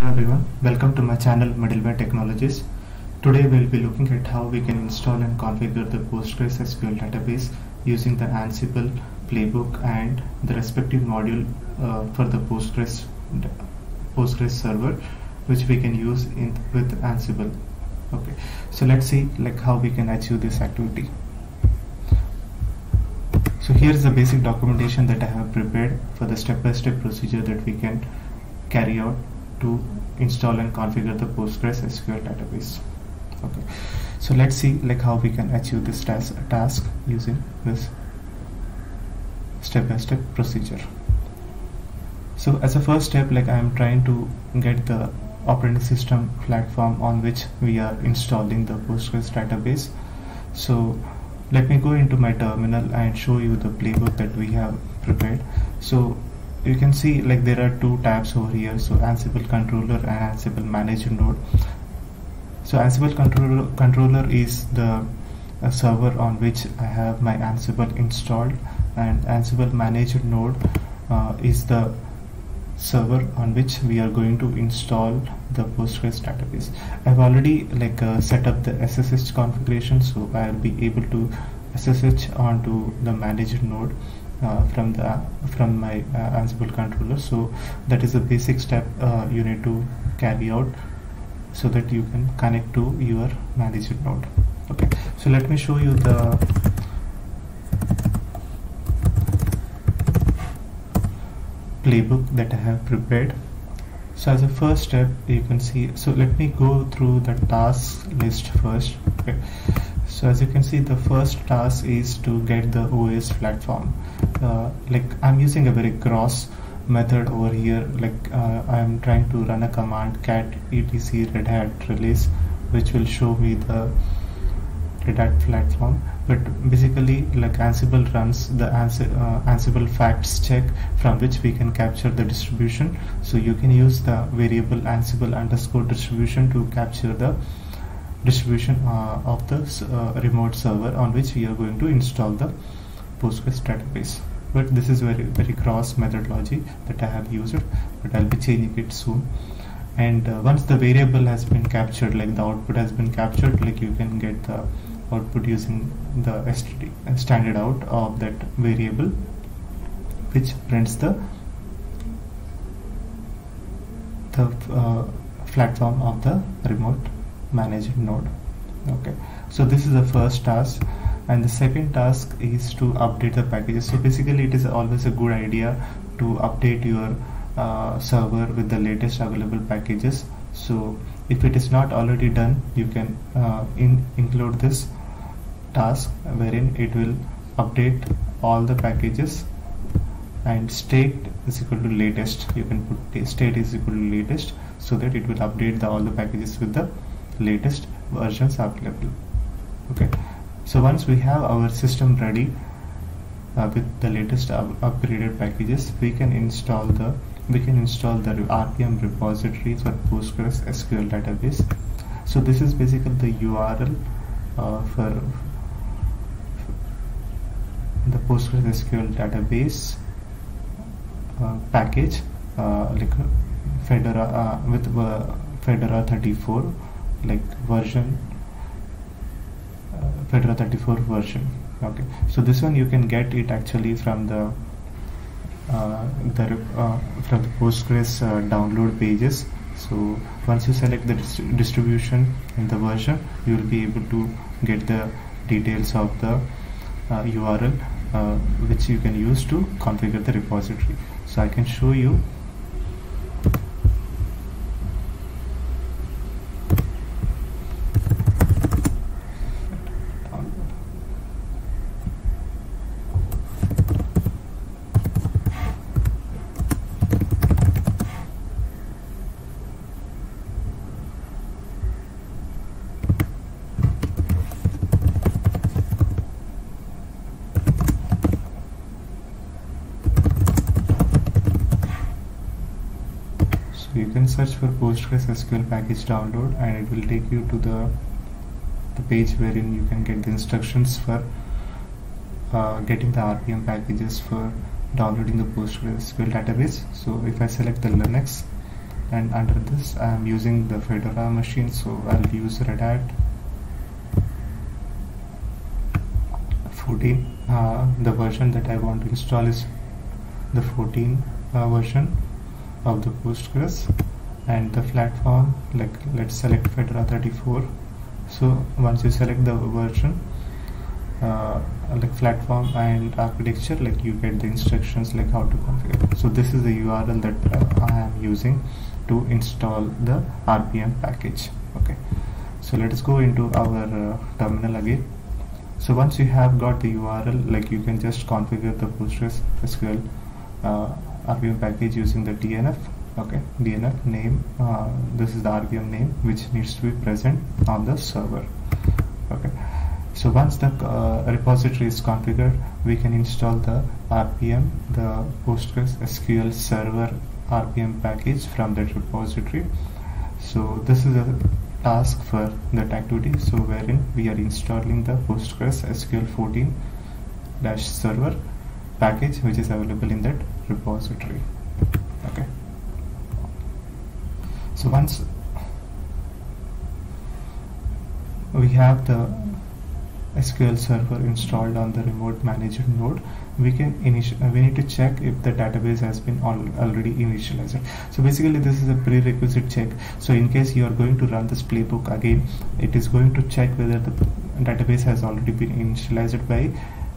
Hello everyone, welcome to my channel Middleware Technologies. Today we'll be looking at how we can install and configure the Postgres SQL database using the Ansible playbook and the respective module uh, for the Postgres Postgres server which we can use in with Ansible. Okay, so let's see like how we can achieve this activity. So here's the basic documentation that I have prepared for the step-by-step -step procedure that we can carry out to install and configure the Postgres SQL database. Okay, so let's see like how we can achieve this task, task using this step-by-step -step procedure. So as a first step, like I'm trying to get the operating system platform on which we are installing the Postgres database. So let me go into my terminal and show you the playbook that we have prepared. So you can see like there are two tabs over here. So ansible controller and ansible manager node. So ansible controller controller is the server on which i have my ansible installed. And ansible manager node uh, is the server on which we are going to install the postgres database. I've already like uh, set up the ssh configuration so i'll be able to ssh onto the manager node. uh, from the from my uh, Ansible controller. So that is a basic step uh, you need to carry out so that you can connect to your manager node okay. So let me show you the playbook that I have prepared. So as a first step you can see so let me go through the task list first. Okay so as you can see the first task is to get the OS platform. Uh, like I'm using a very gross method over here. Like uh, I'm trying to run a command cat etc red hat release which will show me the red hat platform. But basically like Ansible runs the uh, Ansible facts check from which we can capture the distribution. So you can use the variable Ansible underscore distribution to capture the distribution uh, of the uh, remote server on which we are going to install the Postgres database. But this is very very cross methodology that I have used but I'll be changing it soon. And uh, once the variable has been captured like the output has been captured like you can get the output using the STD, uh, standard out of that variable which prints the the uh, platform of the remote managing node. Okay. So this is the first task. And the second task is to update the packages. So basically it is always a good idea to update your uh, server with the latest available packages. So if it is not already done you can uh, in include this task wherein it will update all the packages and state is equal to latest. You can put state is equal to latest so that it will update the, all the packages with the latest versions available. Okay. So once we have our system ready uh, with the latest up upgraded packages we can install the we can install the RPM repository for Postgres SQL database. So this is basically the URL uh, for the Postgres SQL database uh, package uh, like Fedora uh, with uh, Fedora 34 like version Fedora 34 version. Okay. So this one you can get it actually from the uh, the uh, from the Postgres uh, download pages. So once you select the dist distribution and the version you will be able to get the details of the URL uh, uh, which you can use to configure the repository. So I can show you you can search for Postgres SQL package download and it will take you to the the page wherein you can get the instructions for uh, getting the RPM packages for downloading the Postgres SQL database. So if I select the Linux and under this I am using the Fedora machine so I'll use Red Hat 14 uh, the version that I want to install is the 14 uh, version of the Postgres and the platform like let's select Fedora 34 so once you select the version uh, like platform and architecture like you get the instructions like how to configure. So this is the URL that uh, I am using to install the RPM package okay? So let us go into our uh, terminal again. So once you have got the URL like you can just configure the Postgres SQL uh, RPM package using the DNF okay DNF name uh, this is the RPM name which needs to be present on the server. Okay so once the uh, repository is configured we can install the RPM the Postgres SQL server RPM package from that repository. So this is a task for that activity so wherein we are installing the Postgres SQL 14 dash server package which is available in that repository okay so once we have the SQL server installed on the remote manager node we can initial we need to check if the database has been al already initialized. So basically this is a prerequisite check. So in case you are going to run this playbook again it is going to check whether the database has already been initialized by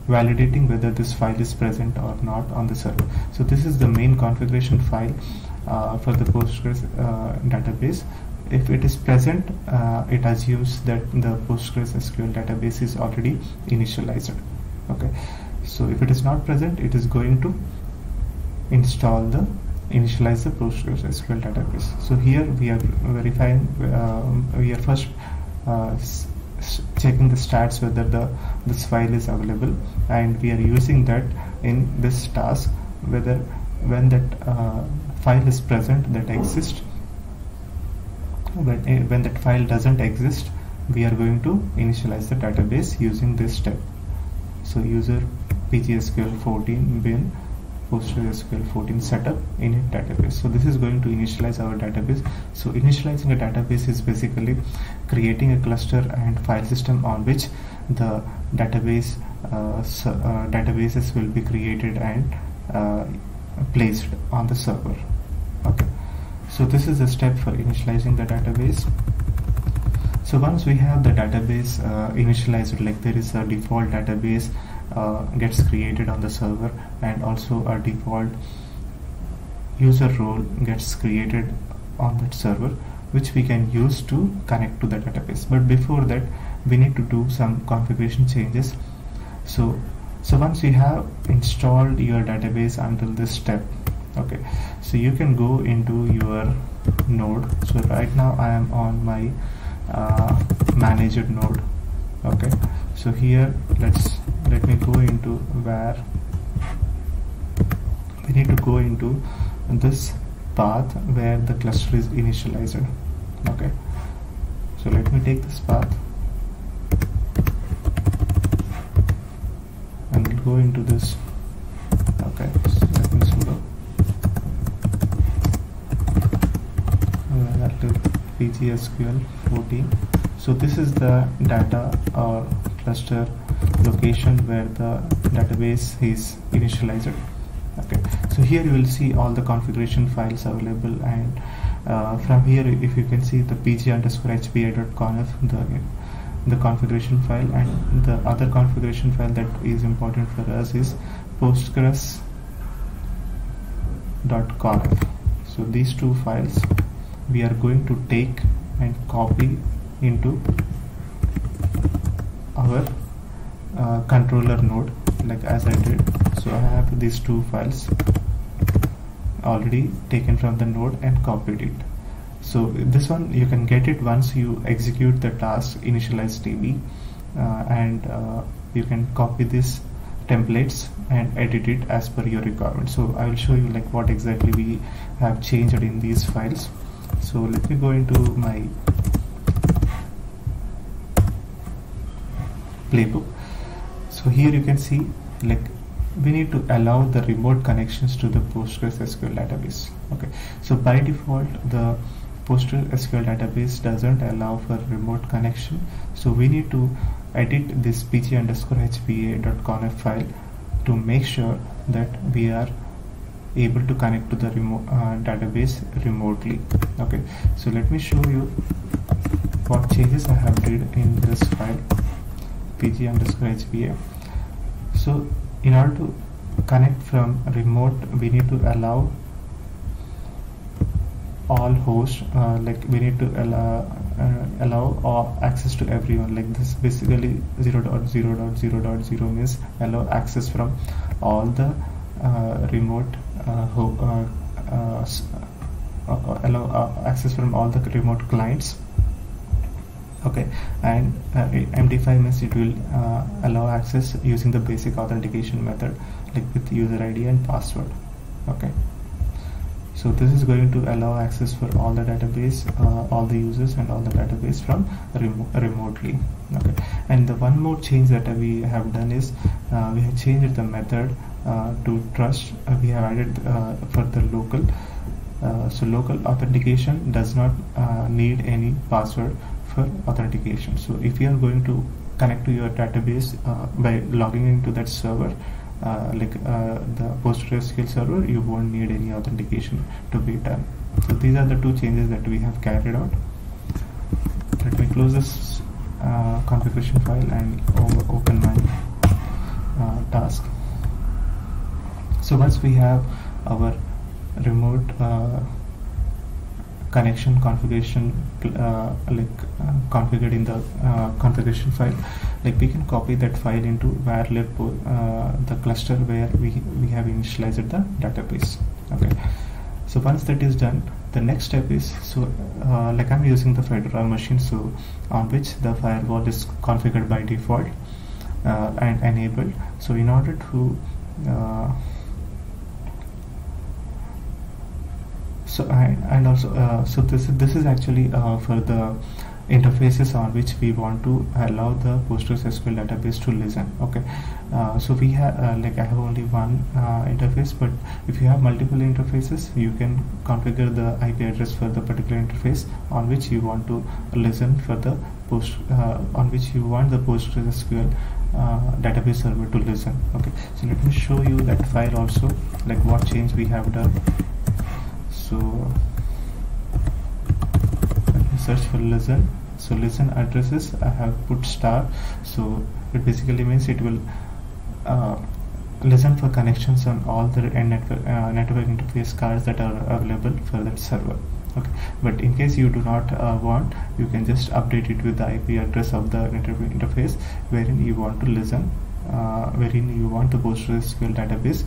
validating whether this file is present or not on the server. So this is the main configuration file. uh, for the Postgres uh, database. If it is present uh, it assumes that the Postgres SQL database is already initialized. Okay. So if it is not present it is going to install the initialize the Postgres SQL database. So here we are verifying uh, we are first uh, checking the stats whether the this file is available and we are using that in this task whether when that uh, file is present that exists when, uh, when that file doesn't exist we are going to initialize the database using this step so user pgsql 14 bin PostgreSQL 14 setup in a database. So this is going to initialize our database. So initializing a database is basically creating a cluster and file system on which the database uh, uh, databases will be created and uh, placed on the server. So this is the step for initializing the database. So once we have the database uh, initialized, like there is a default database uh, gets created on the server and also a default user role gets created on that server which we can use to connect to the database but before that we need to do some configuration changes so so once you have installed your database until this step okay. So you can go into your node. So right now I am on my uh, manager node. Okay. So here let's let me go into where we need to go into this path where the cluster is initialized. Okay. So let me take this path and go into this. Okay so let me sudo pgsql 14 so this is the data or cluster location where the database is initialized. Okay. So here you will see all the configuration files available and uh, from here if you can see the pg underscore hba.conf the the configuration file. And the other configuration file that is important for us is postgres.conf so these two files we are going to take and copy into our uh, controller node like as I did. So I have these two files already taken from the node and copied it. So this one you can get it once you execute the task initialize db uh, and uh, you can copy these templates and edit it as per your requirement. So I will show you like what exactly we have changed in these files so let me go into my playbook. So here you can see like we need to allow the remote connections to the PostgreSQL database. Okay. So by default the PostgreSQL database doesn't allow for remote connection. So we need to edit this pg underscore hba.conf file to make sure that we are able to connect to the remote uh, database remotely. Okay so let me show you what changes I have did in this file pg underscore hba so in order to connect from remote we need to allow all hosts uh, like we need to allow uh, allow all access to everyone. Like this basically 0.0.0.0 means allow access from all the uh, remote allow access from all the remote clients. Okay and uh, md5 means it will uh, allow access using the basic authentication method like with user id and password. Okay. So this is going to allow access for all the database uh, all the users and all the database from remo remotely. Okay. And the one more change that we have done is uh, we have changed the method uh, to trust. Uh, we have added uh, for the local so local authentication does not need any password for authentication. So if you are going to connect to your database uh, by logging into that server uh, like uh, the PostgreSQL server you won't need any authentication to be done. So these are the two changes that we have carried out. Let me close this uh, configuration file and open my uh, task so once we have our remote uh, connection configuration uh, like uh, configured in the uh, configuration file like we can copy that file into varlib uh, the cluster where we we have initialized the database. Okay. So once that is done the next step is so uh, like I'm using the Fedora machine so on which the firewall is configured by default and enabled. So in order to so and, and also uh, so this this is actually uh, for the interfaces on which we want to allow the PostgreSQL database to listen. Okay. Uh, so we have uh, like I have only one uh, interface but if you have multiple interfaces you can configure the IP address for the particular interface on which you want to listen for the post uh, on which you want the PostgreSQL database server to listen. Okay. So let me show you that file also like what change we have done so search for listen so listen addresses I have put star. So it basically means it will uh, listen for connections on all the network, uh, network interface cards that are available for that server. Okay. But in case you do not uh, want you can just update it with the IP address of the network interface wherein you want to listen uh, wherein you want the PostgreSQL database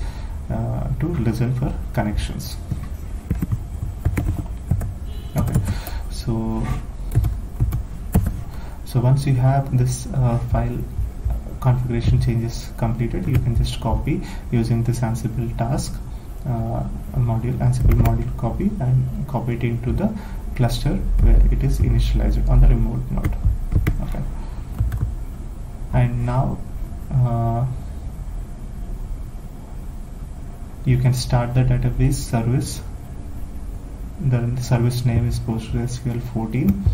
uh, to listen for connections okay so so once you have this uh, file configuration changes completed you can just copy using this ansible task uh, module ansible module copy and copy it into the cluster where it is initialized on the remote node. Okay. And now uh, you can start the database service the service name is PostgreSQL 14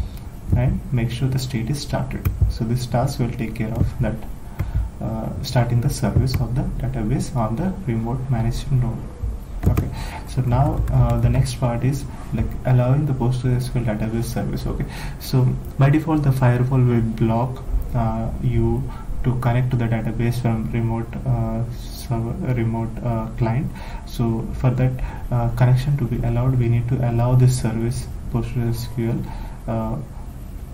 and make sure the state is started. So this task will take care of that uh, starting the service of the database on the remote managed node okay. So now uh, the next part is like allowing the PostgreSQL database service. Okay. So by default the firewall will block uh, you to connect to the database from remote uh, server remote uh, client. So for that uh, connection to be allowed we need to allow this service PostgreSQL uh,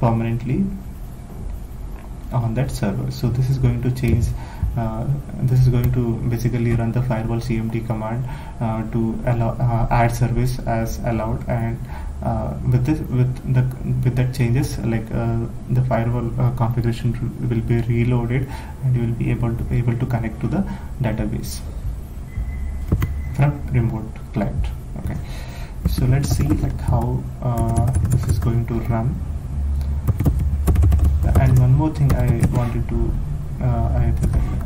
permanently on that server. So this is going to change uh, this is going to basically run the firewall cmd command uh, to allow add service as allowed and uh, with this with the with that changes like uh, the firewall uh, configuration will be reloaded and you will be able to able to connect to the database from remote client. Okay. So let's see like how this is going to run. And one more thing I wanted to uh, I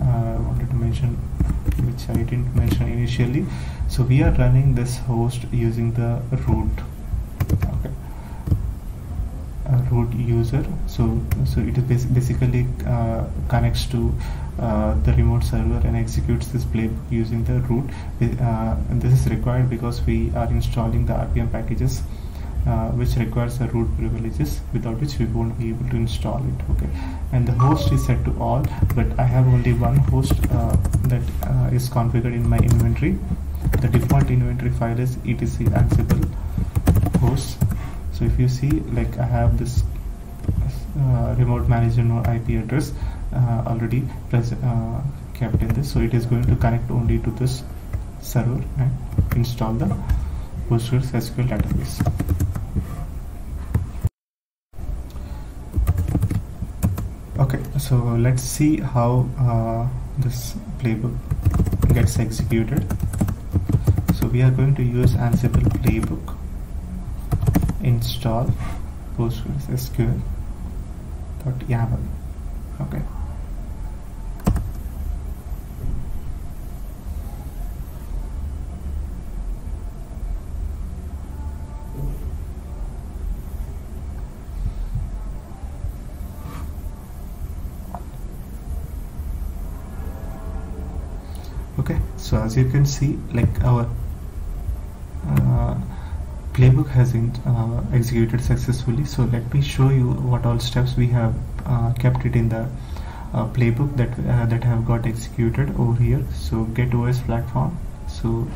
uh, wanted to mention which I didn't mention initially. So we are running this host using the root okay root user. So so it is basically uh, connects to uh, the remote server and executes this playbook using the root. Uh, this is required because we are installing the rpm packages uh, which requires the root privileges without which we won't be able to install it okay? And the host is set to all but I have only one host uh, that uh, is configured in my inventory. The default inventory file is etc ansible hosts so if you see like I have this uh, remote manager node IP address uh, already uh, kept in this. So it is going to connect only to this server and install the Postgres SQL database. Okay so let's see how uh, this playbook gets executed. So we are going to use ansible playbook install postgresql.yaml okay. Okay so as you can see like our uh, playbook has in, uh, executed successfully. So let me show you what all steps we have uh, kept it in the uh, playbook that uh, that have got executed over here. So get OS platform. So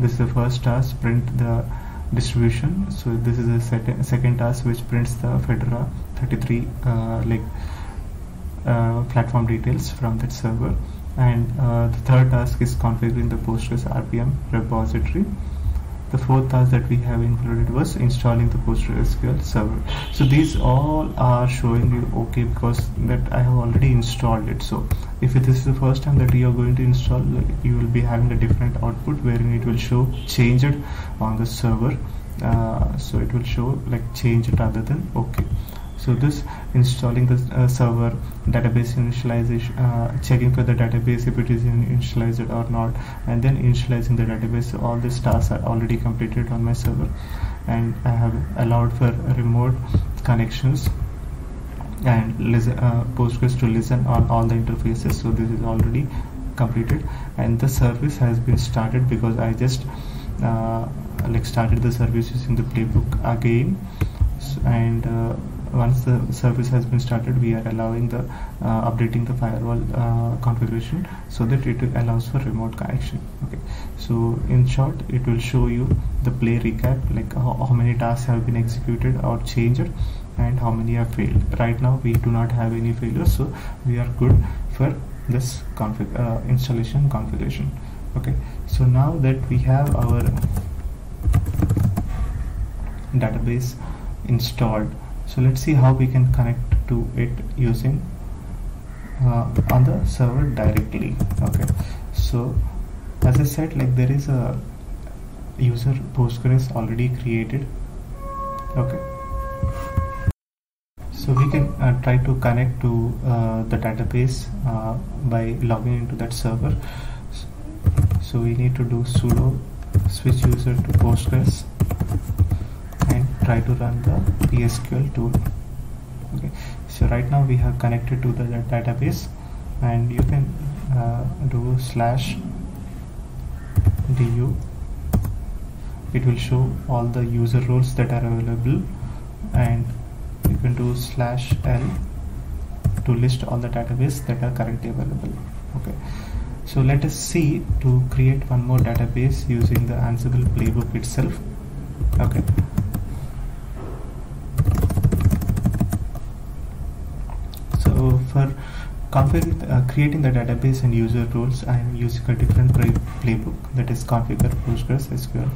this is the first task print the distribution. So this is the second task which prints the fedora 33 uh, like platform details from that server. And uh, the third task is configuring the Postgres RPM repository the fourth task that we have included was installing the PostgreSQL server. So these all are showing you okay because that I have already installed it. So if this is the first time that you are going to install you will be having a different output wherein it will show changed on the server. Uh, so it will show like changed rather than okay so this installing the uh, server database initialization uh, checking for the database if it is initialized or not and then initializing the database. So all these tasks are already completed on my server and I have allowed for remote connections and listen, uh, Postgres to listen on all the interfaces. So this is already completed and the service has been started because I just uh, like started the service using the playbook again. And uh, once the service has been started we are allowing the uh, updating the firewall uh, configuration so that it allows for remote connection. Okay. So in short it will show you the play recap like how, how many tasks have been executed or changed and how many have failed. Right now we do not have any failures so we are good for this config uh, installation configuration. Okay. So now that we have our database installed so let's see how we can connect to it using uh, on the server directly. Okay. So as I said like there is a user Postgres already created. Okay. So we can uh, try to connect to uh, the database uh, by logging into that server. So we need to do sudo switch user to Postgres try to run the PSQL tool. Okay. So right now we have connected to the database and you can uh, do slash du. It will show all the user roles that are available and you can do slash l to list all the database that are currently available. Okay. So let us see to create one more database using the ansible playbook itself. Okay for configuring uh, creating the database and user roles I am using a different play playbook that is configure Postgres SQL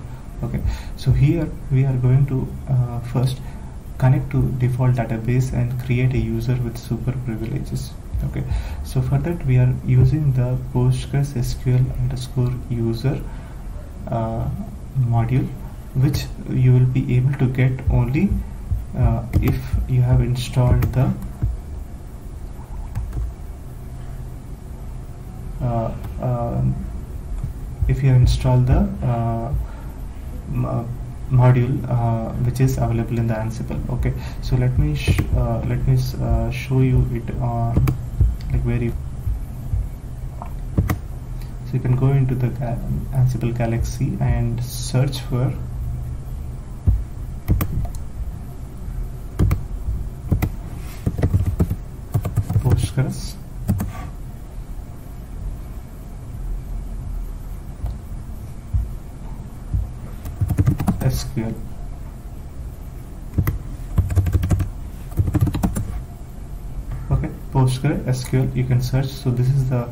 okay so here we are going to uh, first connect to default database and create a user with super privileges. Okay so for that we are using the Postgres SQL underscore user uh, module which you will be able to get only uh, if you have installed the uh, um, if you install the uh, uh, module uh, which is available in the Ansible. Okay. So let me uh, let me uh, show you it on like you so you can go into the Ansible Galaxy and search for Postgres SQL okay PostgreSQL you can search. So this is the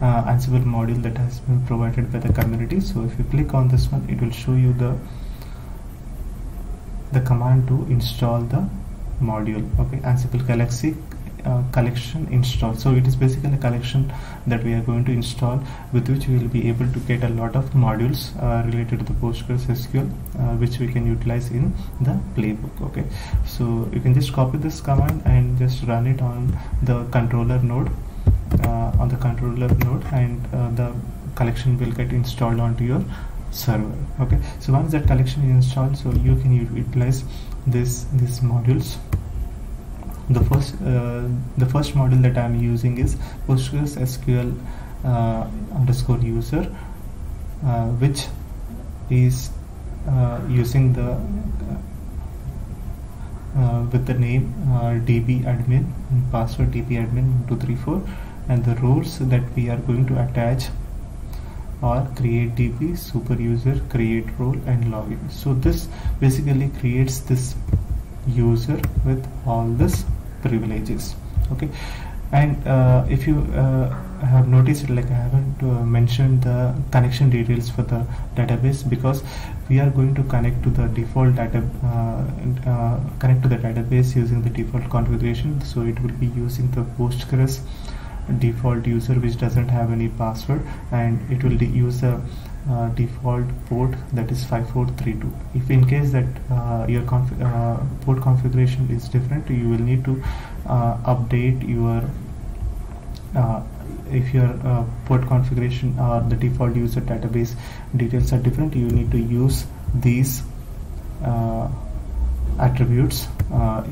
uh, Ansible module that has been provided by the community. So if you click on this one it will show you the the command to install the module. Okay Ansible Galaxy collection install so it is basically a collection that we are going to install with which we will be able to get a lot of modules uh, related to the Postgres SQL uh, which we can utilize in the playbook okay? So you can just copy this command and just run it on the controller node uh, on the controller node and uh, the collection will get installed onto your server okay? So once that collection is installed so you can utilize this these modules the first uh, the first module that I'm using is Postgres SQL uh, underscore user uh, which is uh, using the uh, with the name uh, db admin and password db admin 234 and the roles that we are going to attach are create db super user create role and login. So this basically creates this user with all this privileges. Okay? And uh, if you uh, have noticed like I haven't uh, mentioned the connection details for the database because we are going to connect to the default data uh, uh, connect to the database using the default configuration. So it will be using the Postgres default user which doesn't have any password and it will use the uh, default port that is 5432 if in case that uh, your conf uh, port configuration is different you will need to uh, update your uh, if your uh, port configuration or the default user database details are different you need to use these attributes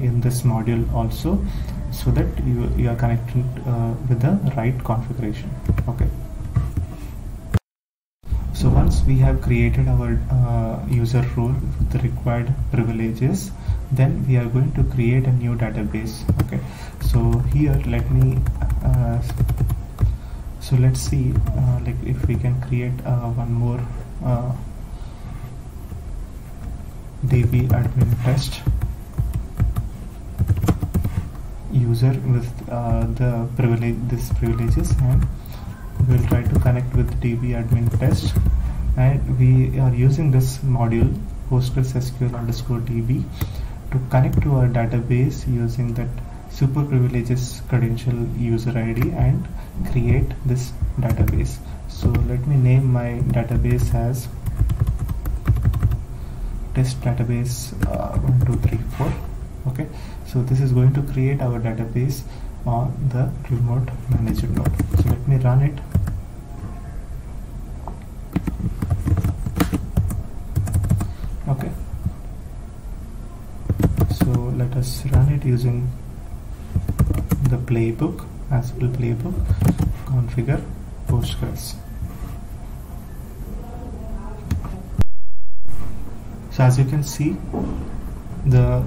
in this module also so that you, you are connected with the right configuration. Okay once we have created our uh, user role with the required privileges then we are going to create a new database. Okay. So here let me uh, so let's see uh, like if we can create uh, one more uh, db admin test user with uh, the privilege this privileges and we'll try to connect with db admin test and we are using this module postgres sql underscore db to connect to our database using that super privileges credential user id and create this database. So let me name my database as test database uh, 1234 okay? So this is going to create our database on the remote manager node. So let me run it okay so let us run it using the playbook Ansible playbook configure Postgres so as you can see the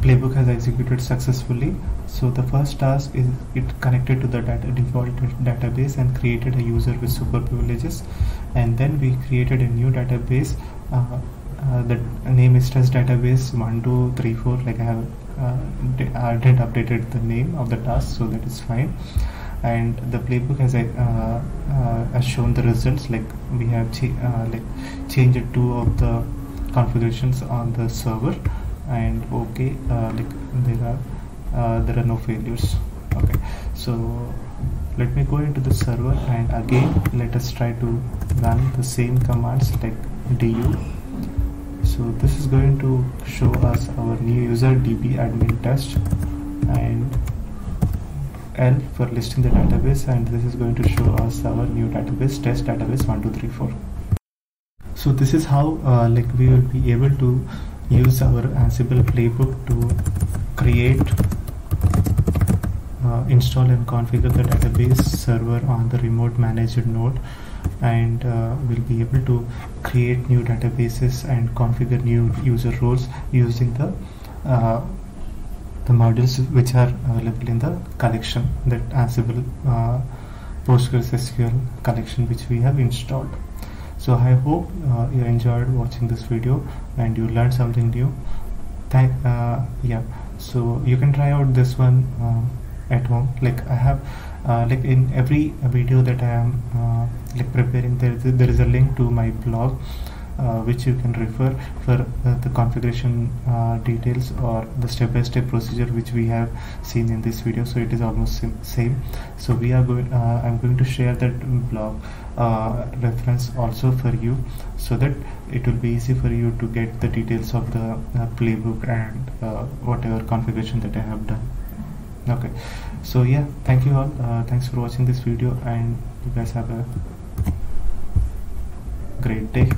playbook has executed successfully. So the first task is it connected to the data default database and created a user with super privileges and then we created a new database uh, uh, the name is test database 1234 like I have I didn't updated the name of the task so that is fine. And the playbook has uh, uh, has shown the results like we have uh, like changed two of the configurations on the server and okay uh, like there are uh, there are no failures. Okay so let me go into the server and again let us try to run the same commands like du so this is going to show us our new user db admin test and L for listing the database and this is going to show us our new database test database 1234 so this is how uh, like we will be able to use our Ansible playbook to create uh, install and configure the database server on the remote managed node and uh, we'll be able to create new databases and configure new user roles using the uh, the modules which are available in the collection that Ansible uh, PostgreSQL collection which we have installed. So I hope uh, you enjoyed watching this video and you learned something new. Thank uh, yeah. So you can try out this one uh, at home. Like I have like in every video that I am like preparing there, there is a link to my blog uh, which you can refer for uh, the configuration uh, details or the step-by-step -step procedure which we have seen in this video. So it is almost same. So we are going uh, I'm going to share that blog uh, reference also for you so that it will be easy for you to get the details of the uh, playbook and whatever configuration that I have done. Okay. So yeah. Thank you all. Thanks for watching this video and you guys have a great day